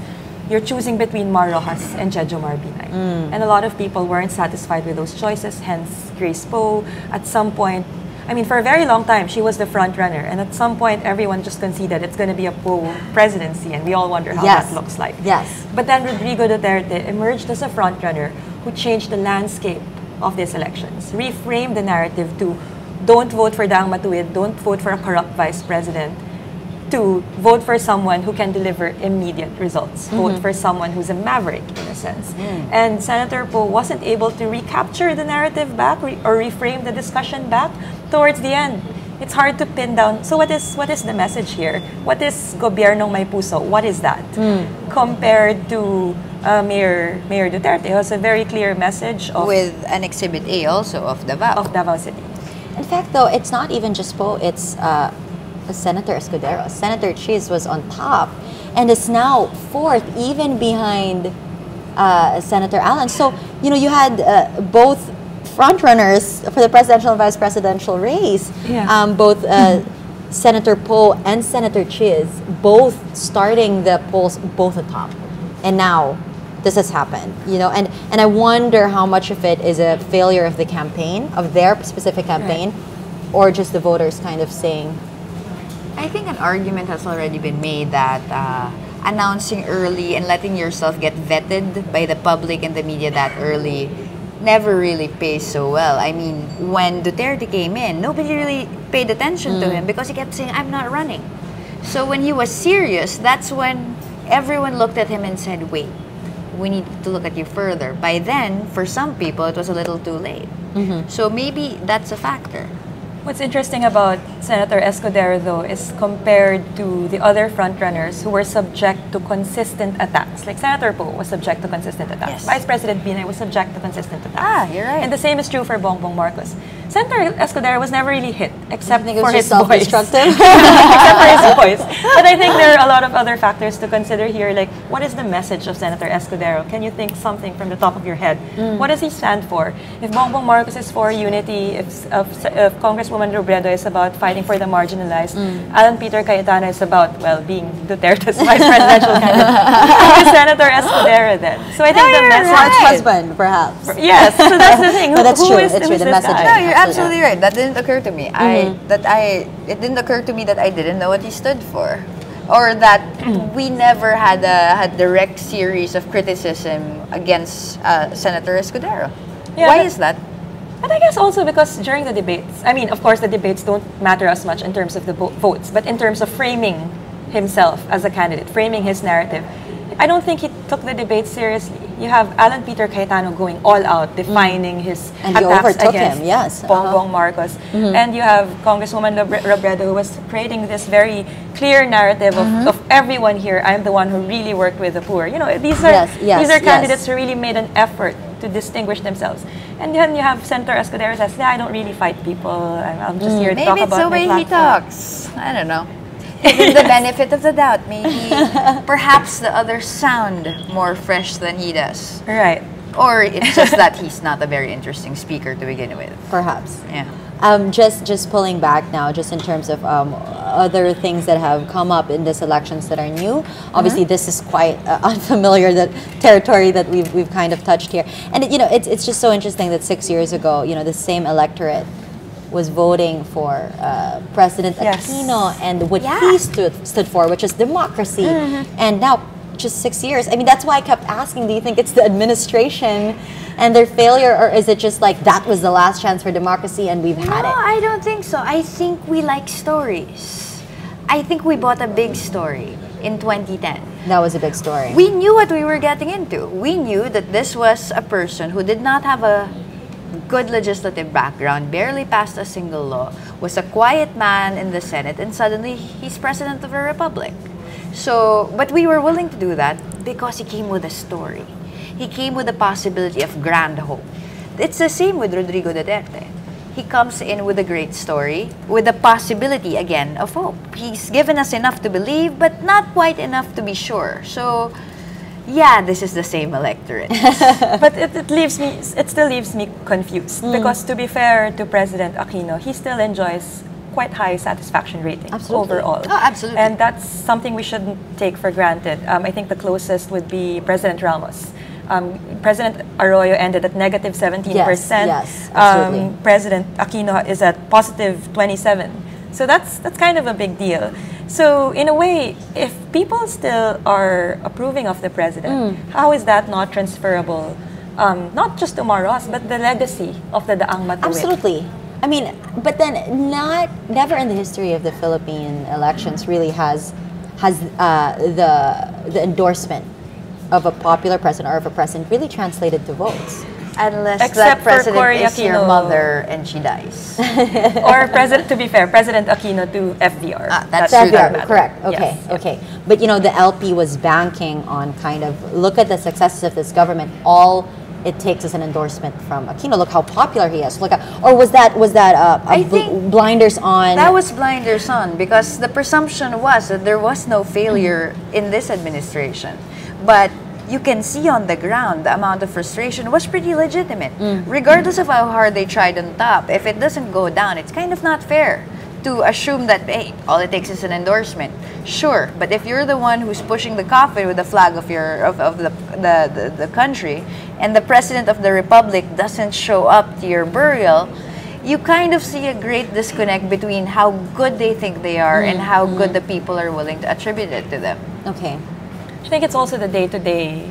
you're choosing between Mar Roxas and Jejomar Binay. And a lot of people weren't satisfied with those choices, hence Grace Poe. At some point, I mean, for a very long time, she was the front runner. And at some point, everyone just conceded it's going to be a Poe presidency. And we all wonder how Yes. that looks like. Yes. But then Rodrigo Duterte emerged as a frontrunner who changed the landscape of these elections, reframed the narrative to don't vote for Daang Matuwid, don't vote for a corrupt vice president, to vote for someone who can deliver immediate results, vote for someone who's a maverick in a sense. And Senator Poe wasn't able to recapture the narrative back re- or reframe the discussion back towards the end. It's hard to pin down. So what is what is the message here? What is gobyernong may puso? What is that? Compared to uh, Mayor Mayor Duterte, who has a very clear message of, With an Exhibit A also of Davao. of Davao City. In fact, though, it's not even just Poe, it's uh, Senator Escudero. Senator Chiz was on top and is now fourth, even behind uh, Senator Alan. So, you know, you had uh, both frontrunners for the presidential and vice presidential race, Yeah. um, both uh, [laughs] Senator Poe and Senator Chiz, both starting the polls both atop. And now this has happened, you know, and, and I wonder how much of it is a failure of the campaign, of their specific campaign, or just the voters kind of saying, I think an argument has already been made that uh, announcing early and letting yourself get vetted by the public and the media that early never really pays so well. I mean, when Duterte came in, nobody really paid attention to him because he kept saying, I'm not running. So when he was serious, that's when everyone looked at him and said, wait, we need to look at you further. By then, for some people, it was a little too late. So maybe that's a factor. What's interesting about Senator Escudero, though, is compared to the other frontrunners who were subject to consistent attacks. Like Senator Poe was subject to consistent attacks. Yes. Vice President Binay was subject to consistent attacks. Ah, you're right. And the same is true for Bongbong Marcos. Senator Escudero was never really hit, except for his voice. [laughs] except for his [laughs] voice. But I think there are a lot of other factors to consider here. Like, what is the message of Senator Escudero? Can you think something from the top of your head? Mm. What does he stand for? If Bongbong Marcos is for unity, if, if, if Congresswoman Robredo is about fighting for the marginalized, mm. Alan Peter Cayetano is about, well, being Duterte's [laughs] vice presidential candidate. Who is Senator Escudero then? So I think the you're message... Right. husband, perhaps. Yes, so that's the thing. Who, No, that's who true. is- That's who true. is The message guy? No, you're Absolutely. right. That didn't occur to me. I that I it didn't occur to me that I didn't know what he stood for, or that [clears throat] we never had a had direct series of criticism against uh, Senator Escudero. Yeah, Why but- is that? But I guess also because during the debates, I mean, of course, the debates don't matter as much in terms of the vo- votes, but in terms of framing himself as a candidate, framing his narrative, I don't think he took the debate seriously. You have Alan Peter Cayetano going all out, mm. defining his And attacks overtook against him, yes. Uh-huh. Bongbong Marcos. Mm-hmm. And you have Congresswoman Robredo who was creating this very clear narrative of, mm-hmm. of everyone here. I'm the one who really worked with the poor. You know, these are Yes, yes, these are yes. candidates who really made an effort to distinguish themselves. And then you have Senator Escudero says, "Yeah, I don't really fight people. I'm, I'm just mm. here to Maybe talk it's about the my way he talks. I don't know. Give him the [laughs] benefit of the doubt. Maybe, [laughs] perhaps the others sound more fresh than he does. Right. Or it's just [laughs] that he's not a very interesting speaker to begin with. Perhaps. Yeah. Um, just just pulling back now, just in terms of um, other things that have come up in this elections that are new. Obviously, this is quite uh, unfamiliar that territory that we've we've kind of touched here. And it, you know, it's it's just so interesting that six years ago, you know, the same electorate was voting for uh, President Yes. Aquino and what Yeah. he stood stood for, which is democracy. And now, just six years. I mean, that's why I kept asking. Do you think it's the administration? And their failure, or is it just like that was the last chance for democracy and we've had it? no? I don't think so. I think we like stories. I think we bought a big story in 2010. That was a big story. We knew what we were getting into. We knew that this was a person who did not have a good legislative background, barely passed a single law, was a quiet man in the Senate, and suddenly he's president of the republic. So, but we were willing to do that because he came with a story. He came with the possibility of grand hope. It's the same with Rodrigo Duterte. He comes in with a great story, with the possibility again of hope. He's given us enough to believe, but not quite enough to be sure. So, yeah, this is the same electorate. [laughs] but it, it leaves me it still leaves me confused because to be fair to President Aquino, he still enjoys quite high satisfaction rating Absolutely. overall. Oh, absolutely. And that's something we shouldn't take for granted. Um, I think the closest would be President Ramos. Um, President Arroyo ended at negative 17%. Yes, yes, absolutely. um, President Aquino is at positive 27. So that's that's kind of a big deal. So in a way, if people still are approving of the president, Mm. how is that not transferable? Um, not just to Mar Roxas, but the legacy of the Daang Matuwid. Absolutely. I mean, but then not never in the history of the Philippine elections really has has uh, the the endorsement of a popular president or of a president really translated to votes. Unless Except that for president Cory is your Aquino. mother and she dies. [laughs] or president, to be fair, President Aquino to FDR. Ah, that's That true. FDR, correct. Okay, Yes. okay. But you know, the LP was banking on kind of look at the successes of this government. All it takes is an endorsement from Aquino. Look how popular he is. Look, at, or was that was that uh, a I think blinders on? That was blinders on because the presumption was that there was no failure in this administration. But you can see on the ground the amount of frustration was pretty legitimate. Mm. Regardless of how hard they tried on top, if it doesn't go down, it's kind of not fair to assume that hey, all it takes is an endorsement. Sure, but if you're the one who's pushing the coffin with the flag of your of, of the, the, the, the country and the president of the republic doesn't show up to your burial, you kind of see a great disconnect between how good they think they are and mm, how good mm. the people are willing to attribute it to them. okay. I think it's also the day-to-day,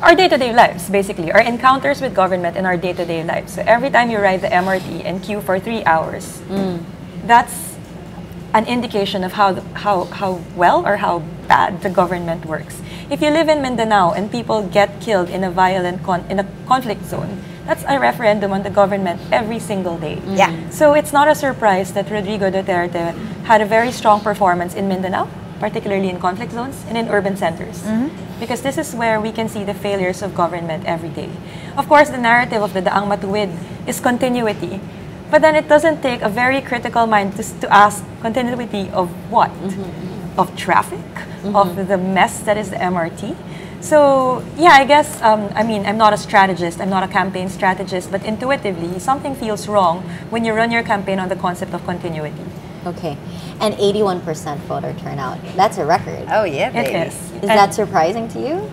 our day-to-day lives, basically, our encounters with government in our day-to-day lives. So every time you ride the MRT and queue for three hours, mm. that's an indication of how, how, how well or how bad the government works. If you live in Mindanao and people get killed in a violent con- in a conflict zone, that's a referendum on the government every single day. Mm. Yeah. So it's not a surprise that Rodrigo Duterte had a very strong performance in Mindanao, particularly in conflict zones and in urban centers. Mm-hmm. Because this is where we can see the failures of government every day. Of course, the narrative of the Daang Matuwid is continuity. But then it doesn't take a very critical mind to, to ask continuity of what? Mm-hmm. Of traffic? Mm-hmm. Of the mess that is the MRT? So, yeah, I guess, um, I mean, I'm not a strategist, I'm not a campaign strategist, but intuitively, something feels wrong when you run your campaign on the concept of continuity. Okay. And 81% voter turnout. That's a record. Oh yeah, It baby. is. Is And- that surprising to you?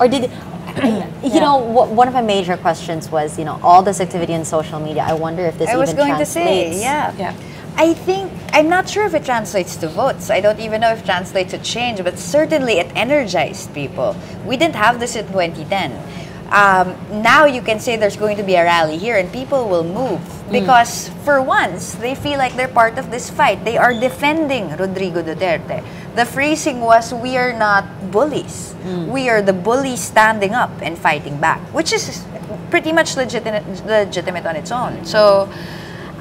Or did [clears throat] you know wh- one of my major questions was you know all this activity in social media. I wonder if this I even was going to say, yeah. Yeah. I think I'm not sure if it translates to votes. I don't even know if it translates to change, but certainly it energized people. We didn't have this in 2010. Um, now you can say there's going to be a rally here and people will move because for once they feel like they're part of this fight. They are defending Rodrigo Duterte. The phrasing was, "We are not bullies. We are the bullies standing up and fighting back," which is pretty much legitimate, legitimate on its own. So.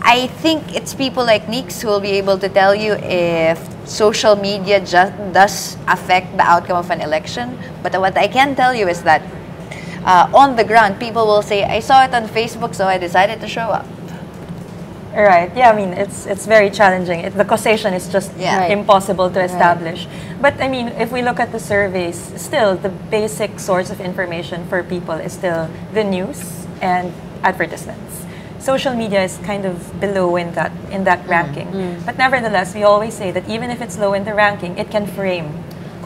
I think it's people like Nix who will be able to tell you if social media just does affect the outcome of an election. But what I can tell you is that uh, on the ground, people will say, "I saw it on Facebook, so I decided to show up." Right. Yeah. I mean, it's it's very challenging. It, the causation is just Yeah. Right. impossible to establish. But I mean, if we look at the surveys, still the basic source of information for people is still the news and advertisements. Social media is kind of below in that in that ranking. But nevertheless, we always say that even if it's low in the ranking, it can frame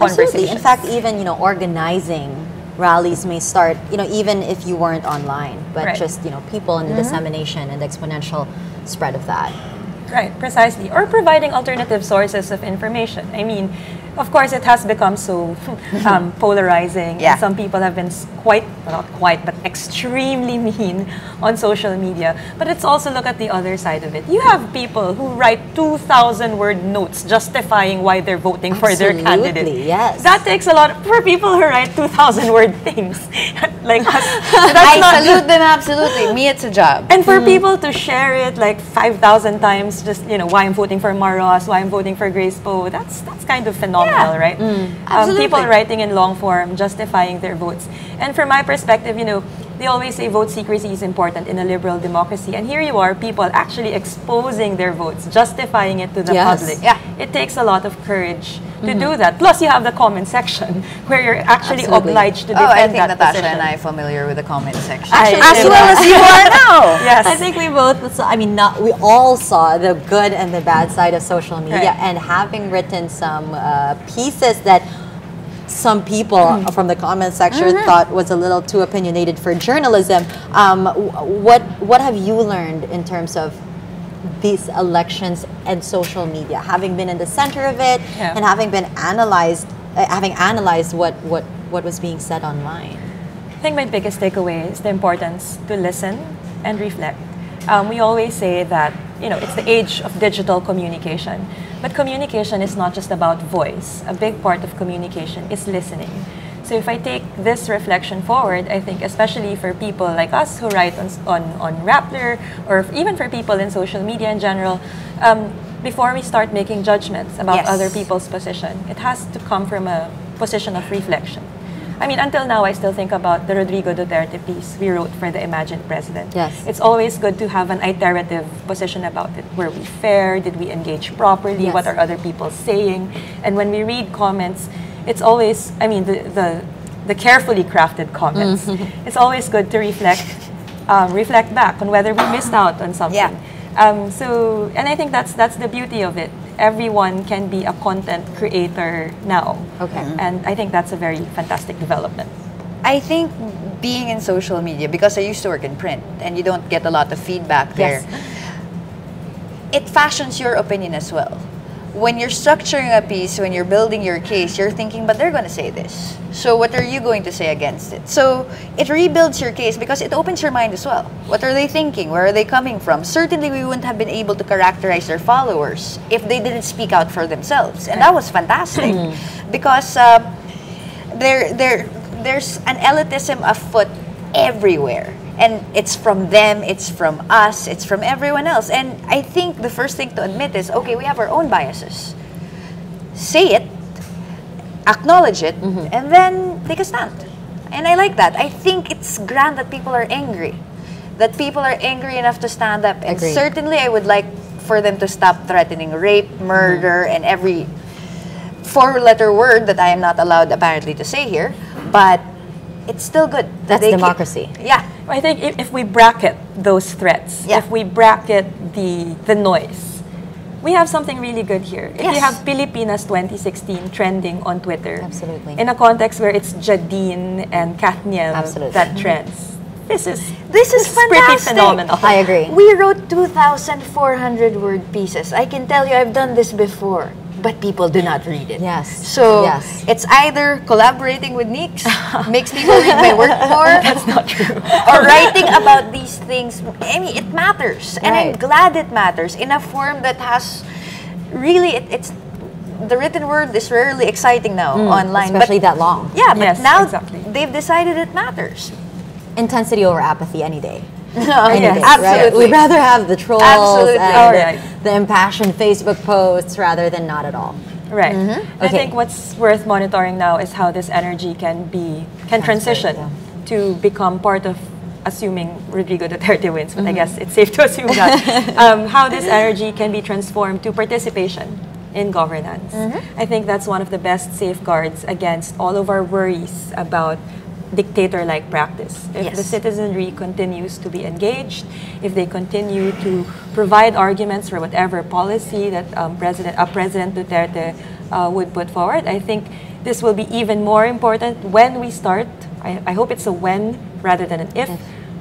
conversations. Absolutely. In fact, even you know, organizing rallies may start, you know, even if you weren't online, but Right. just you know, people and the mm-hmm. dissemination and the exponential spread of that. Right, precisely. Or providing alternative sources of information. I mean, of course, it has become so [laughs] um, polarizing. Yeah. Some people have been quite, well, not quite, but extremely [laughs] mean on social media. But let's also look at the other side of it. You have people who write 2,000 word notes justifying why they're voting for their Absolutely, candidate. yes. That takes a lot for people who write 2,000 word [laughs] things like us. I salute them absolutely. Me, it's a job. and for people to share it like 5,000 times, just, you know, why I'm voting for Mar Roxas, why I'm voting for Grace Poe, that's, that's kind of phenomenal, Yeah. right? Um, Absolutely. people writing in long form, justifying their votes. And from my perspective, you know, they always say vote secrecy is important in a liberal democracy. And here you are, people actually exposing their votes, justifying it to the Yes. public. Yeah. It takes a lot of courage to do that. Plus, you have the comment section where you're actually Absolutely. obliged to Oh, I think Natasha position. and I are familiar with the comment section. Actually, as well as you are now. [laughs] Yes. I think we both. saw- I mean, not we all saw the good and the bad side of social media, Right. and having written some uh, pieces that some people Mm-hmm. from the comment section thought was a little too opinionated for journalism. Um, w- what what have you learned in terms of these elections and social media, having been in the center of it Yeah. and having been analyzed, uh, having analyzed what what what was being said online? I think my biggest takeaway is the importance to listen and reflect. Um, we always say that you know it's the age of digital communication, but communication is not just about voice. A big part of communication is listening. So if I take this reflection forward, I think especially for people like us who write on on, on Rappler, or even for people in social media in general, um, before we start making judgments about Yes. other people's position, it has to come from a position of reflection. I mean, until now, I still think about the Rodrigo Duterte piece we wrote for the imagined president. Yes. It's always good to have an iterative position about it. Were we fair? Did we engage properly? Yes. What are other people saying? And when we read comments, it's always, I mean, the, the, the carefully crafted comments. [laughs] It's always good to reflect, um, reflect back on whether we missed out on something. Yeah. Um, so, and I think that's that's the beauty of it. Everyone can be a content creator now. Okay. And I think that's a very fantastic development. I think being in social media, because I used to work in print and you don't get a lot of feedback there, Yes. it fashions your opinion as well. When you're structuring a piece, when you're building your case, you're thinking, but they're going to say this. So what are you going to say against it? So it rebuilds your case because it opens your mind as well. What are they thinking? Where are they coming from? Certainly, we wouldn't have been able to characterize their followers if they didn't speak out for themselves. And that was fantastic because um, there, there, there's an elitism afoot everywhere. And it's from them, it's from us, it's from everyone else. And I think the first thing to admit is okay, we have our own biases. Say it, acknowledge it, mm-hmm. and then take a stand. And I like that. I think it's grand that people are angry. That people are angry enough to stand up. And Agreed. certainly, I would like for them to stop threatening rape, mm-hmm. murder, and every four letter word that I am not allowed apparently to say here, but it's still good. that That's they keep- democracy. yeah. I think if, if we bracket those threats, Yeah. if we bracket the the noise, we have something really good here. If you have Pilipinas 2016 trending on Twitter, Absolutely. in a context where it's Jadine and Kathniel Absolutely. that trends, this is This is pretty fantastic. phenomenal. I agree. We wrote 2,400 word pieces. I can tell you, I've done this before. But people do not read it. Yes. So Yes. it's either collaborating with Nix [laughs] makes people read my work more. [laughs] That's not true. or writing about these things. I mean, it matters, and I'm glad it matters in a form that has really it, it's the written word is rarely exciting now online. Mm, Especially but, that long. Yeah, but Yes, now exactly. they've decided it matters. Intensity over apathy any day. [laughs] No, Any yes, day, absolutely. Right? We'd rather have the trolls Absolutely. and Oh, the, right. the impassioned Facebook posts rather than not at all. Right. I Mm-hmm. Okay. think what's worth monitoring now is how this energy can be can transition yeah. to become part of assuming Rodrigo Duterte wins, but I Mm-hmm. guess it's safe to assume that [laughs] um, how this energy can be transformed to participation in governance. Mm-hmm. I think that's one of the best safeguards against all of our worries about dictator-like practice. If the citizenry continues to be engaged, if they continue to provide arguments for whatever policy that um, President uh, President Duterte uh, would put forward, I think this will be even more important when we start. I, I hope it's a when rather than an if.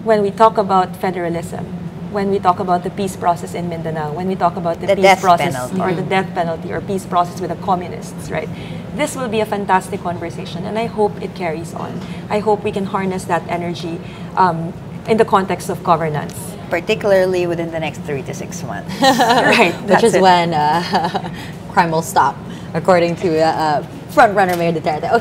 When we talk about federalism, when we talk about the peace process in Mindanao, when we talk about the, The peace process penalty. or the death penalty or peace process with the communists, right? This will be a fantastic conversation, and I hope it carries on. I hope we can harness that energy um, in the context of governance. Particularly within the next three to six months. [laughs] right, [laughs] Which is it. when uh, [laughs] crime will stop, according to uh, uh, frontrunner Mayor Duterte. Okay.